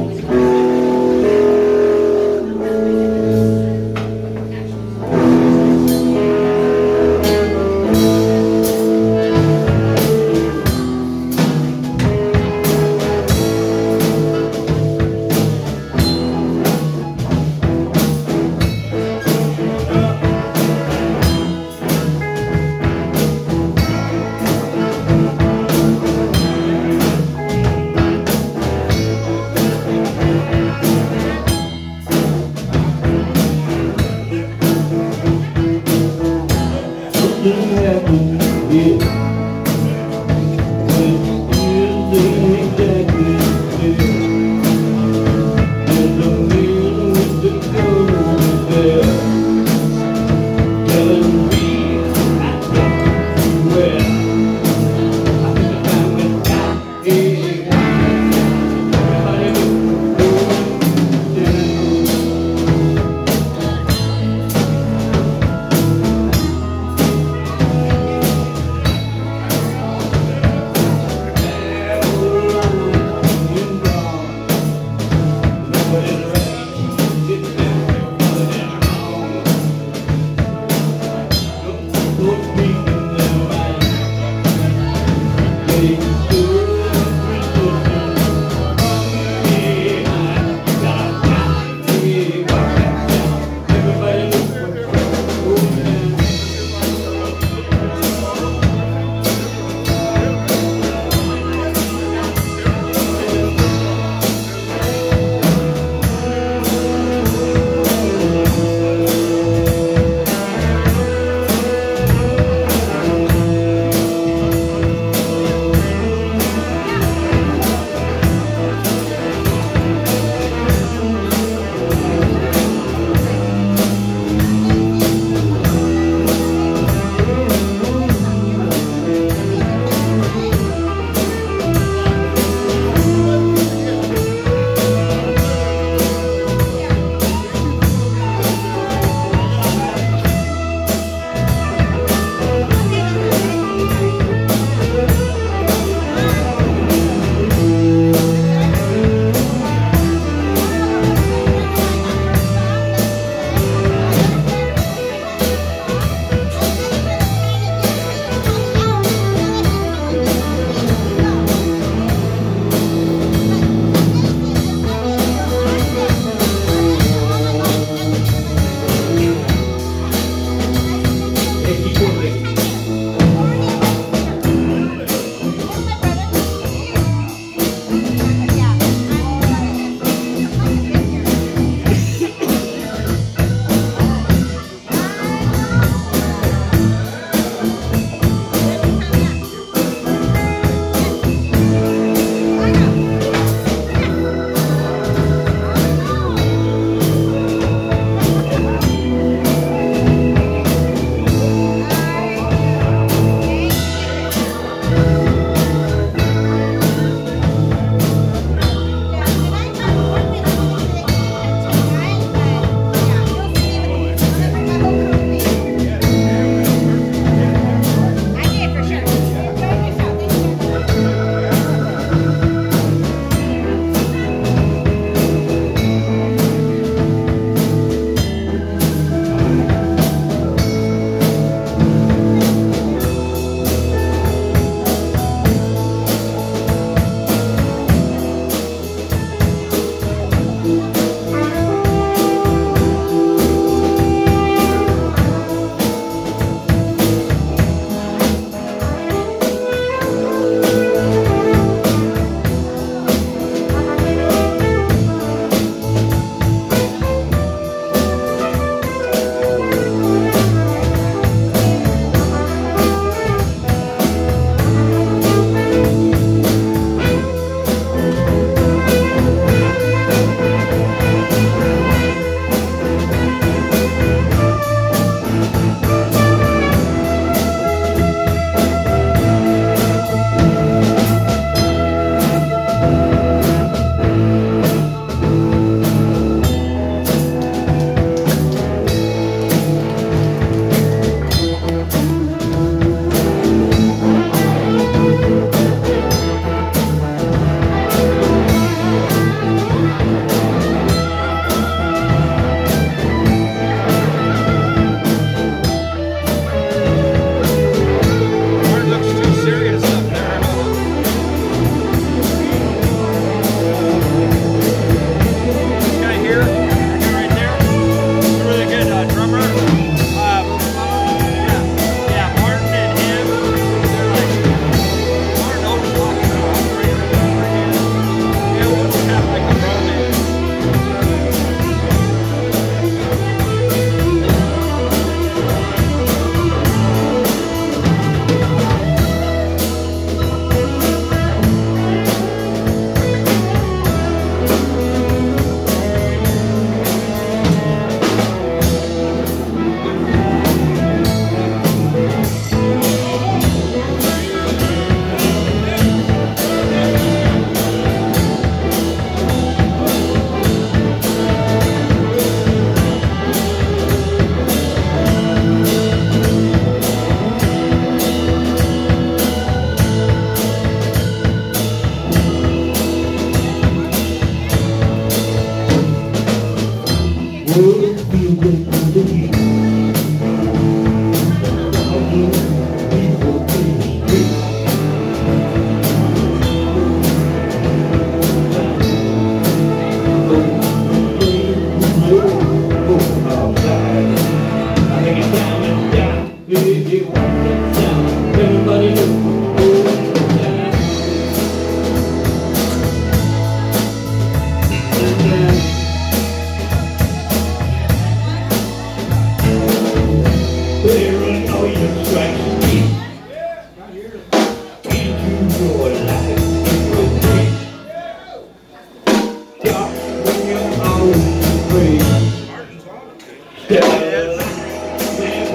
Thank you.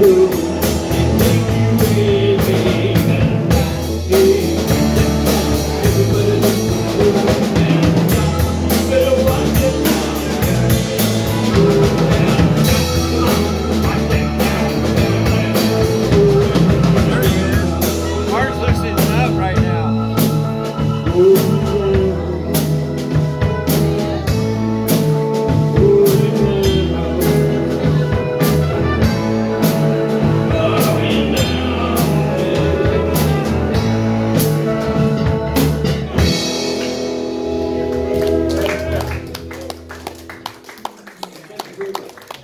you